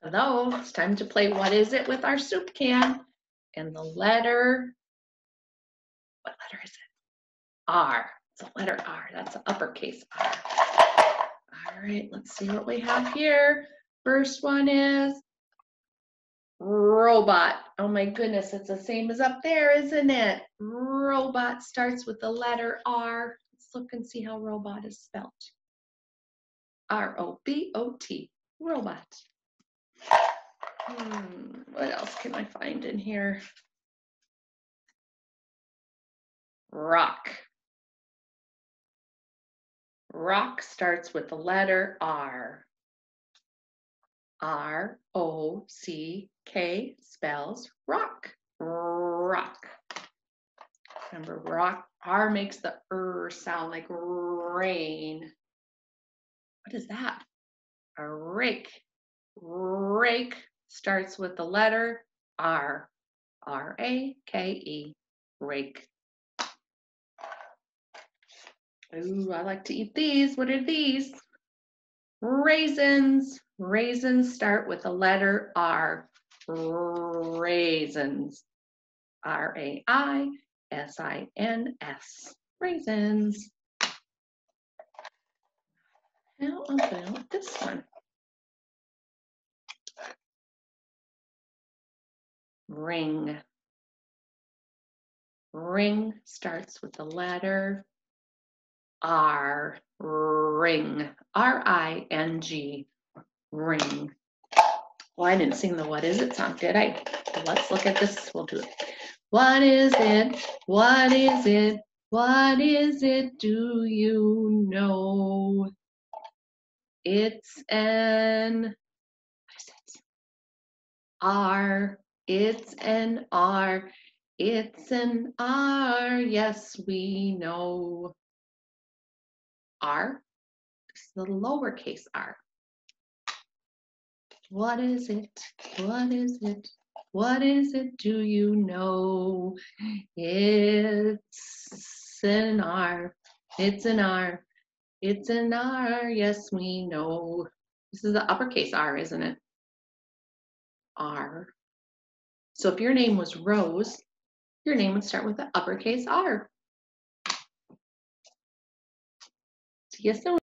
Hello, it's time to play What Is It with our soup can. And the letter, what letter is it? R. It's a letter R. That's an uppercase R. All right, let's see what we have here. First one is robot. Oh my goodness, it's the same as up there, isn't it? Robot starts with the letter R. Let's look and see how robot is spelled. R-O-B-O-T, robot. Hmm, what else can I find in here? Rock. Rock starts with the letter R. R O C K spells rock. Rock. Remember, rock. R makes the er sound like rain. What is that? A rake. Rake starts with the letter R. R A K E. Rake. Ooh, I like to eat these. What are these? Raisins. Raisins start with the letter R. Raisins. R A I S I N S. Raisins. How about this one? Ring. Ring starts with the letter R. Ring. R I N G. Ring. Well, I didn't sing the What Is It song, did I? Let's look at this. We'll do it. What is it? What is it? What is it? Do you know? It's an? R. It's an R. It's an R. Yes, we know. R. Is the lowercase r. What is it? What is it? What is it? Do you know? It's an R. It's an R. It's an R, yes, we know. This is the uppercase R, isn't it? R. So if your name was Rose, your name would start with the uppercase R. See you soon.